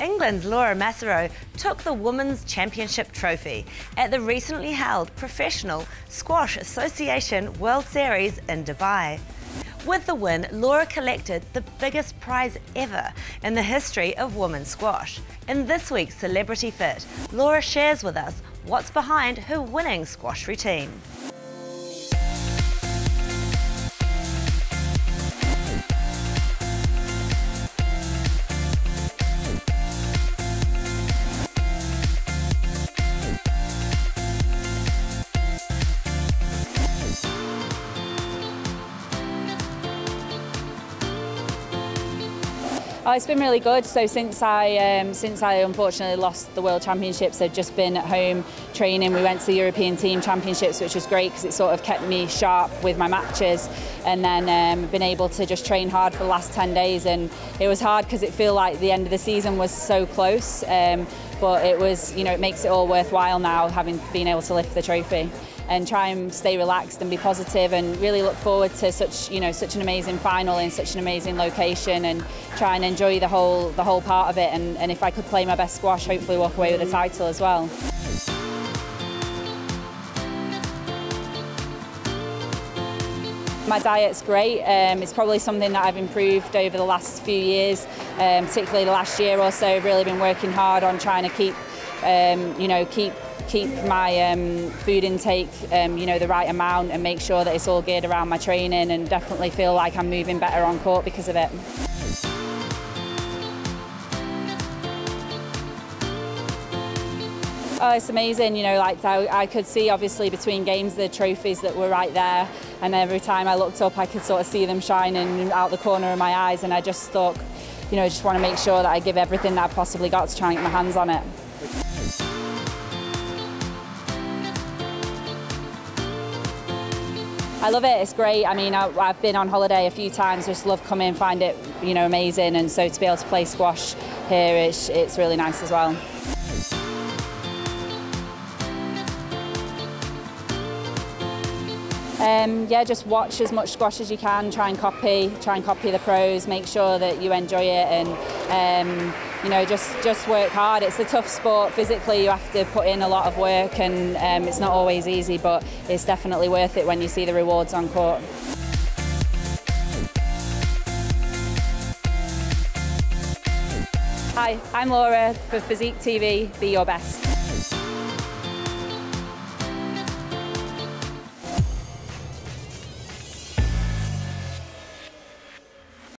England's Laura Massaro took the Women's Championship trophy at the recently held Professional Squash Association World Series in Dubai. With the win, Laura collected the biggest prize ever in the history of women's squash. In this week's Celebrity Fit, Laura shares with us what's behind her winning squash routine. Oh, it's been really good. So since I um, since I unfortunately lost the World Championships, I've just been at home training. We went to the European Team Championships, which was great because it sort of kept me sharp with my matches, and then um, been able to just train hard for the last 10 days. And it was hard because it felt like the end of the season was so close, um, but it was you know it makes it all worthwhile now having been able to lift the trophy and try and stay relaxed and be positive and really look forward to such you know such an amazing final in such an amazing location and try and enjoy the whole the whole part of it and, and if I could play my best squash hopefully walk away with a title as well. My diet's great. Um, it's probably something that I've improved over the last few years, um, particularly the last year or so. I've really been working hard on trying to keep, um, you know, keep keep my um, food intake, um, you know, the right amount and make sure that it's all geared around my training and definitely feel like I'm moving better on court because of it. Oh, it's amazing, you know, like I, I, could see obviously between games the trophies that were right there and every time I looked up I could sort of see them shining out the corner of my eyes and I just thought, you know, I just want to make sure that I give everything that I've possibly got to try and get my hands on it. I love it. It's great. I mean, I, have been on holiday a few times. Just love coming, find it, you know, amazing. And so to be able to play squash here, it's, it's really nice as well. Um, yeah, just watch as much squash as you can. Try and copy, try and copy the pros. Make sure that you enjoy it, and um, you know, just just work hard. It's a tough sport. Physically, you have to put in a lot of work, and um, it's not always easy, but it's definitely worth it when you see the rewards on court. Hi, I'm Laura for Physique TV. Be your best.